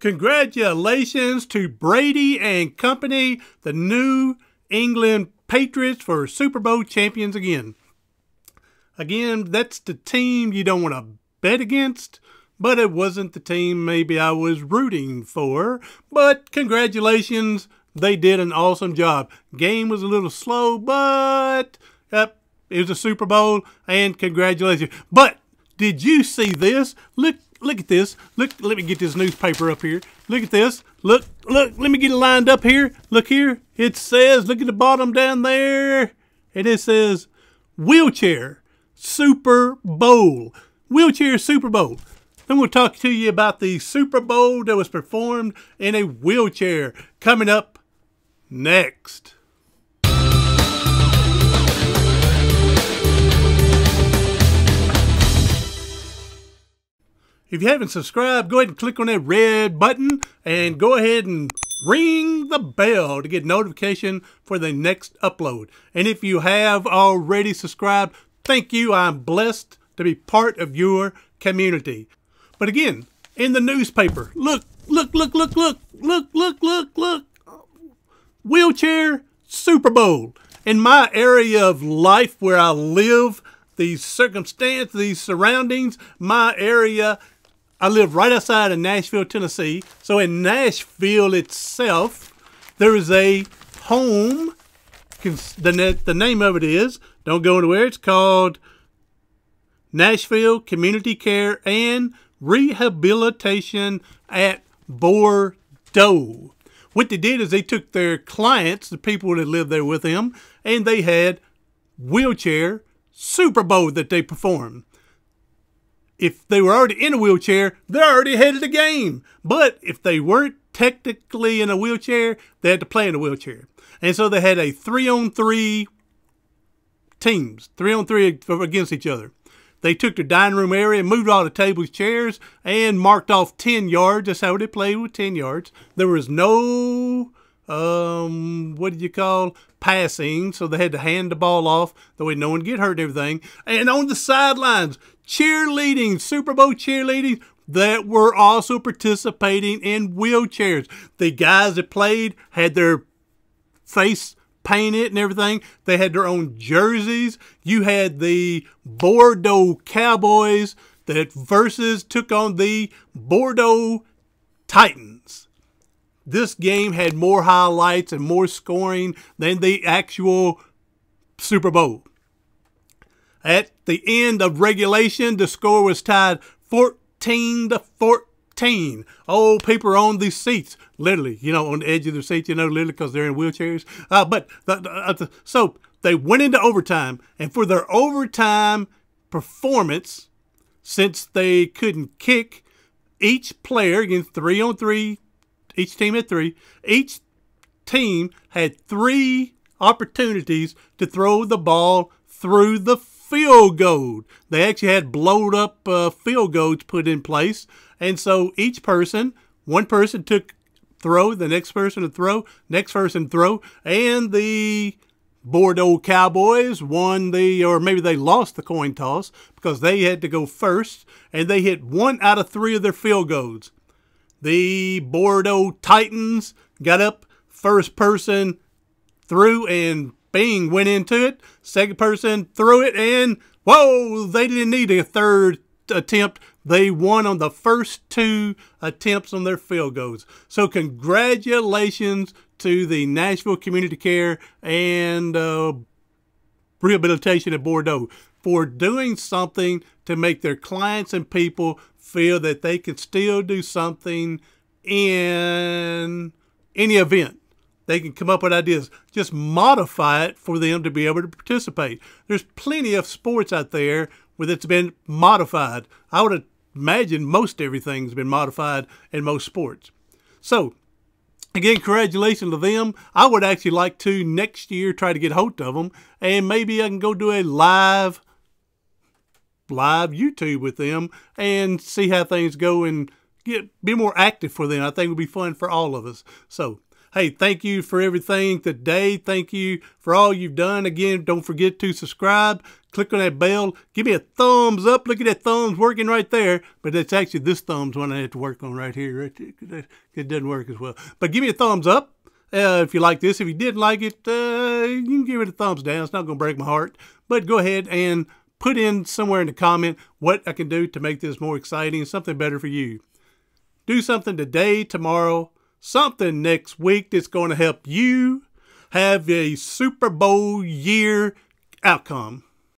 Congratulations to Brady and company, the New England Patriots for Super Bowl champions again. Again, that's the team you don't want to bet against, but it wasn't the team maybe I was rooting for. But congratulations, they did an awesome job. Game was a little slow, but yep, it was a Super Bowl, and congratulations. But did you see this? Look look at this. Look, let me get this newspaper up here. Look at this. Look, look, let me get it lined up here. Look here. It says, look at the bottom down there. And it says, wheelchair Super Bowl. Wheelchair Super Bowl. Going to talk to you about the Super Bowl that was performed in a wheelchair coming up next. If you haven't subscribed, go ahead and click on that red button and go ahead and ring the bell to get notification for the next upload. And if you have already subscribed, thank you. I'm blessed to be part of your community. But again, in the newspaper, look, look, look, look, look, look, look, look, look. Wheelchair Super Bowl. In my area of life where I live, these circumstances, these surroundings, my area I live right outside of Nashville, Tennessee. So in Nashville itself, there is a home. The, the name of it is, don't go anywhere, it's called Nashville Community Care and Rehabilitation at Bordeaux. What they did is they took their clients, the people that lived there with them, and they had wheelchair Super Bowl that they performed if they were already in a wheelchair, they're already ahead of the game. But if they weren't technically in a wheelchair, they had to play in a wheelchair. And so they had a three on three teams, three on three against each other. They took the dining room area, moved all the tables, chairs, and marked off 10 yards. That's how they played with 10 yards. There was no, um, what did you call, passing. So they had to hand the ball off, the way no one get hurt and everything. And on the sidelines, cheerleading, Super Bowl cheerleading, that were also participating in wheelchairs. The guys that played had their face painted and everything. They had their own jerseys. You had the Bordeaux Cowboys that versus took on the Bordeaux Titans. This game had more highlights and more scoring than the actual Super Bowl. At the end of regulation, the score was tied 14 to 14. Oh, people on these seats, literally, you know, on the edge of their seats, you know, literally because they're in wheelchairs. Uh, but the, the, uh, the, so they went into overtime, and for their overtime performance, since they couldn't kick, each player against three on three, each team had three, each team had three opportunities to throw the ball through the field goal. They actually had blowed up uh, field goals put in place. And so each person, one person took throw, the next person to throw, next person throw, and the Bordeaux Cowboys won the, or maybe they lost the coin toss because they had to go first, and they hit one out of three of their field goals. The Bordeaux Titans got up, first person threw and Bing went into it. Second person threw it, and whoa, they didn't need a third attempt. They won on the first two attempts on their field goals. So, congratulations to the Nashville Community Care and uh, Rehabilitation at Bordeaux for doing something to make their clients and people feel that they can still do something in any event. They can come up with ideas. Just modify it for them to be able to participate. There's plenty of sports out there where it's been modified. I would imagine most everything's been modified in most sports. So, again, congratulations to them. I would actually like to next year try to get hold of them, and maybe I can go do a live live YouTube with them and see how things go and get be more active for them. I think it would be fun for all of us. So Hey, thank you for everything today. Thank you for all you've done. Again, don't forget to subscribe. Click on that bell. Give me a thumbs up. Look at that thumbs working right there. But it's actually this thumb's one I have to work on right here. Right It doesn't work as well. But give me a thumbs up. Uh, if you like this, if you didn't like it, uh, you can give it a thumbs down. It's not going to break my heart. But go ahead and put in somewhere in the comment what I can do to make this more exciting, something better for you. Do something today, tomorrow, something next week that's going to help you have a Super Bowl year outcome.